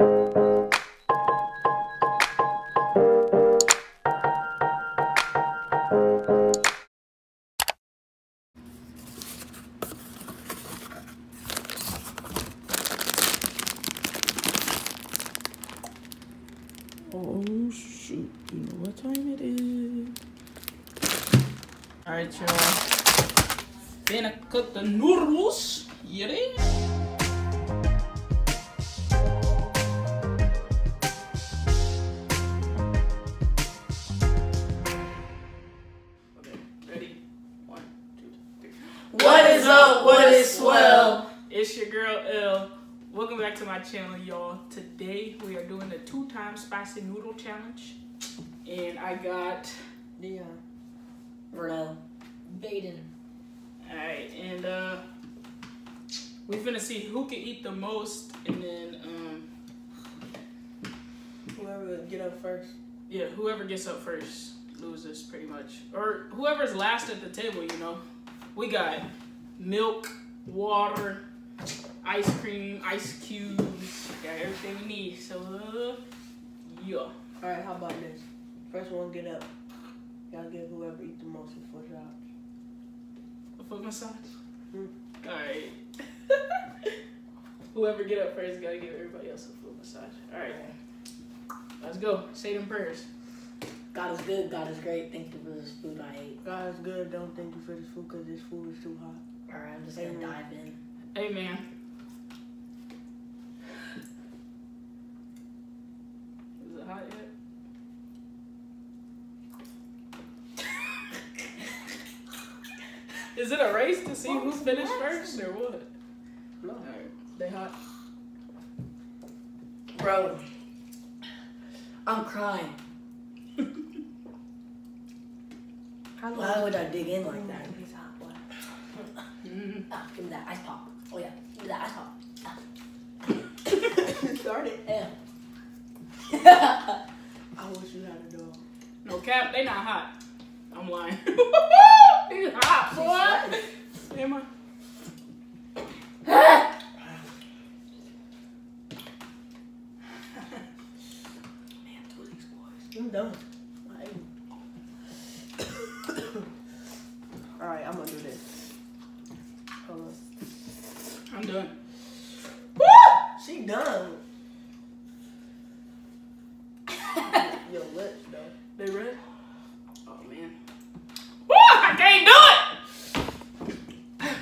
Oh shoot, you know what time it is. Alright y'all. Finna cut the noodles. You? Your girl L. Welcome back to my channel, y'all. Today we are doing the two time spicy noodle challenge. And I got Dion. Vernell. Baden. alright, and uh we finna see who can eat the most and then um Whoever get up first. yeah, whoever gets up first loses pretty much. Or whoever's last at the table, you know. We got milk, water, ice cream, ice cubes, got everything we need. So uh, yeah. Alright, how about this? First one get up. Y'all give whoever eat the most a foot shot. A foot massage? Hmm. Alright. Whoever get up first gotta give everybody else a foot massage. Alright. Let's go. Say them prayers. God is good, God is great. Thank you for this food I ate. God is good. Don't thank you for this food because this food is too hot. Alright, I'm just gonna dive in. Amen. Is it hot yet? Is it a race to see who finished first or what? No. Alright. They hot? Bro, I'm crying. How Why would I dig in like that? He's hot, boy. Mm-hmm. Ah, give me that ice pop. Oh yeah, give me that ice pop. Ah, Start it. yeah. I wish you had a dog. No cap, they not hot. I'm lying. He's hot, boy. Am I? Man, two of these boys. I'm done. Alright, I'm gonna do this. Hold on. I'm done. She done. Your lips, though. They red? Oh man. Woo! I can't do it!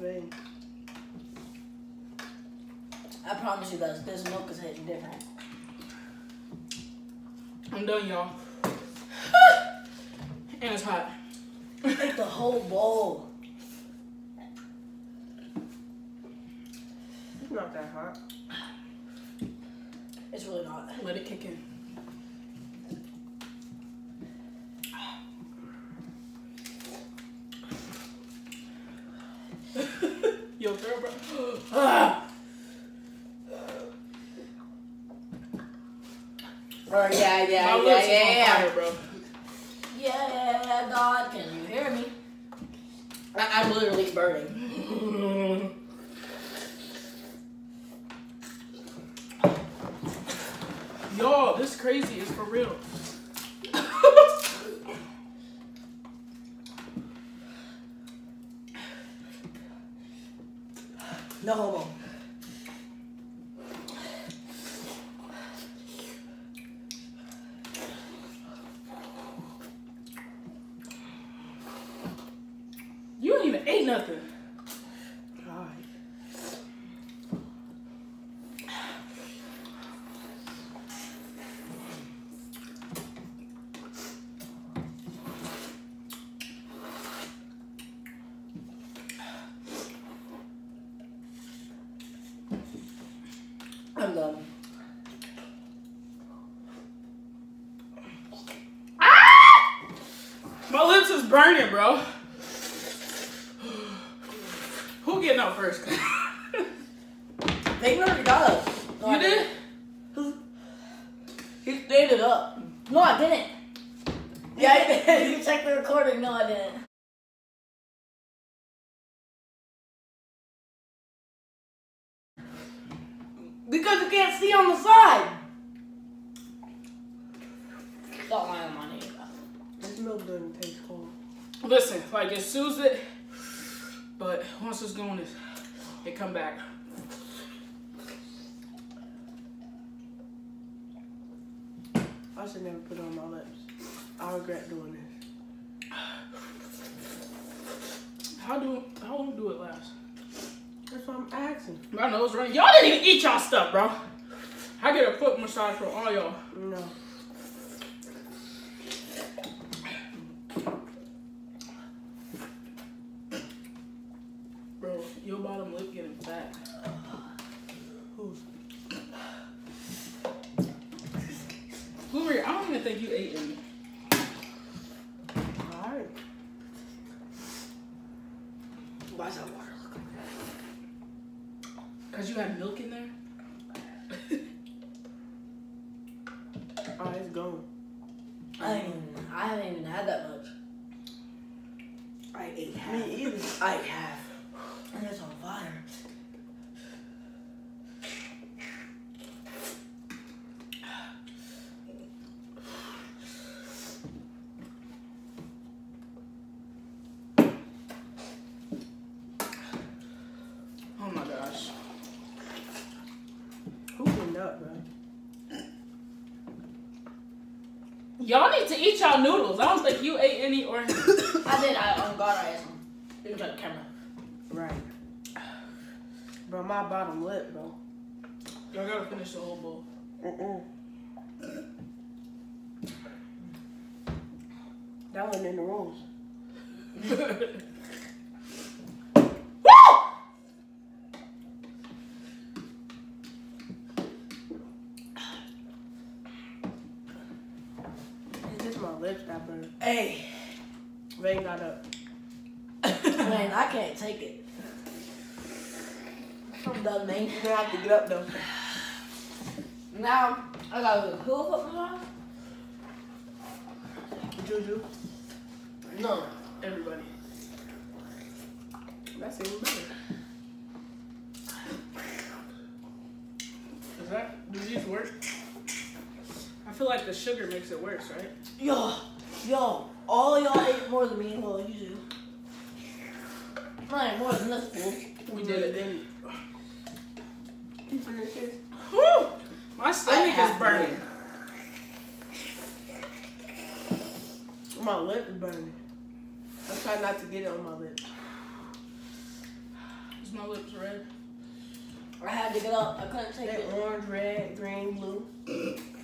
Rain. I promise you guys, this milk is hitting different. I'm done, y'all. and it's hot. Like the whole bowl. It's not that hot. It's really not. Let it kick in. Yo, girl, bro. Ah! Oh yeah, yeah, My yeah, lips yeah, on yeah. fire, bro. Yeah, God, can you hear me? I- I'm literally burning. Yo, this crazy is for real. No homo. You ain't even ate nothing. Alright. Done. Ah! My lips is burning, bro. Who getting up first? They already got up. No, you did? He stayed it up. No, I didn't. Yeah, I did. You check the recording. No, I didn't. Because you can't see on the side. Stop lying on my name. This milk doesn't taste cold. Listen, like it soothes it, but once it's going, it, it come back. I should never put it on my lips. I regret doing this. How do how long do it last? That's what I'm asking. My nose running. Y'all didn't even eat y'all stuff, bro. I get a foot massage for all y'all. No. Bro, your bottom lip getting fat. Who's? Hoover, I don't even think you ate any. Alright. Why is that water look Cause you had milk in there? Oh, it's gone. I ain't even, I haven't even had that much. I ate half. Me either. I ate half. And it's on fire. Oh my gosh. Who cleaned up, bro? Y'all need to eat y'all noodles. I don't think you ate any or I did. I um, on God, I ate some. You can check the camera. Right. Bro, my bottom lip, bro. y'all gotta finish the whole bowl. Mm-mm. That wasn't in the rules. It's just my lips that burn. Hey, Vane got up. man, I can't take it. I'm done, man. You're gonna have to get up though. Now I gotta go cool foot massage. Juju. No, Everybody. That's even better. Does that do these work? I feel like the sugar makes it worse, right? yo, yo, all y'all ate more than me. Well, you do. I ate more than this fool. We did it. Then you finish this? Whew! My stomach is to burning. My lip is burning. I'm trying not to get it on my lip. Is my lips red? I had to get up. I couldn't take That it. orange, red, green, blue.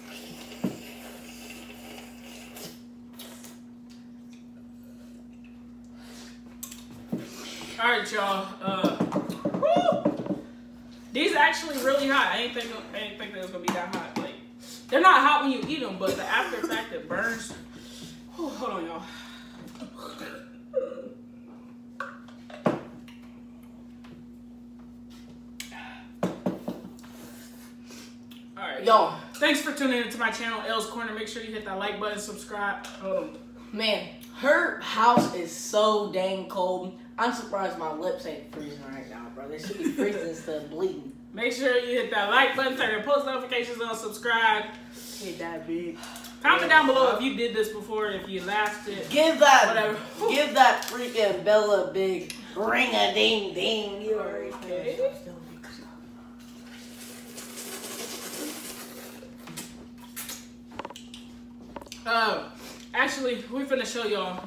All right, y'all. Uh. These actually really hot. I ain't think I ain't think they was gonna be that hot. Like they're not hot when you eat them, but the after effect that burns. Whew, hold on, y'all. All right, Yo, Thanks for tuning into my channel, L's Corner. Make sure you hit that like button, subscribe. Hold on. Man, her house is so dang cold. I'm surprised my lips ain't freezing right now, bro. They should be freezing instead of bleeding. Make sure you hit that like button, turn your post notifications on, subscribe. Hit that big. Comment down below if you did this before, if you lasted. Give that, Whatever. give that freaking Bella a big ring a ding ding. You already Okay. Uh, actually, we finna show y'all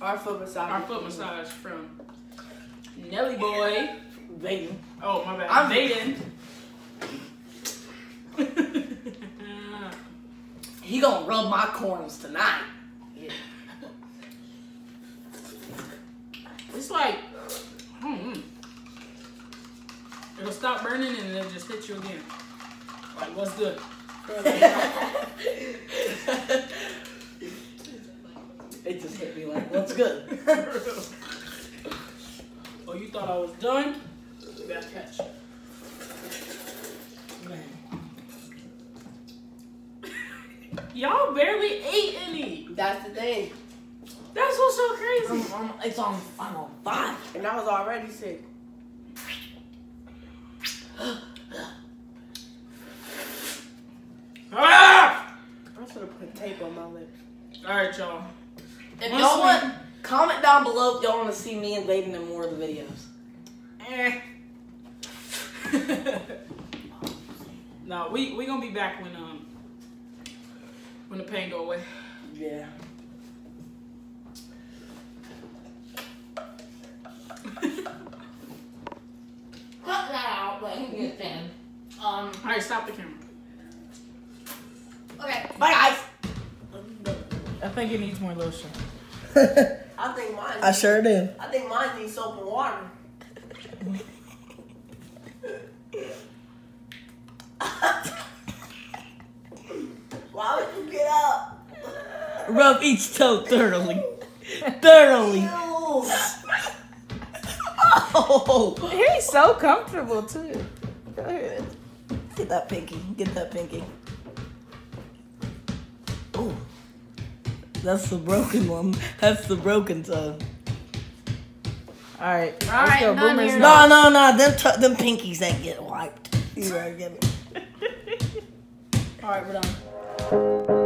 Our foot massage. our foot massage from Nelly Boy. Vaden. Oh, my bad. I'm- Vaden. He gonna rub my corns tonight. it's like, hmm. It'll stop burning and it'll just hit you again. Like, what's good? it just hit me like, what's good? oh, you thought I was done? Bad catch. Man. Y'all barely ate any. That's the thing. That's what's so crazy. I'm, I'm, it's on. I'm on fire. And I was already sick. Ah! I should have put tape on my lips. All right, y'all. If y'all we- want, comment down below if y'all want to see me invading in more of the videos. Eh. no, we we gonna be back when um when the pain go away. Yeah. Cut that out, let him get in. Um, All right, stop the camera. okay. Bye, guys. I think it needs more lotion. I think mine. I sure do. I think mine needs soap and water. Why would you get up? Rub each toe thoroughly. thoroughly. Oh. He's so comfortable too. Go ahead. Get that pinky. Get that pinky. That's the broken one. That's the broken toe. All right. All let's go. none Boomer's here. No, no, no. Them, t- them pinkies ain't get wiped. You right, get it. All right, we're done.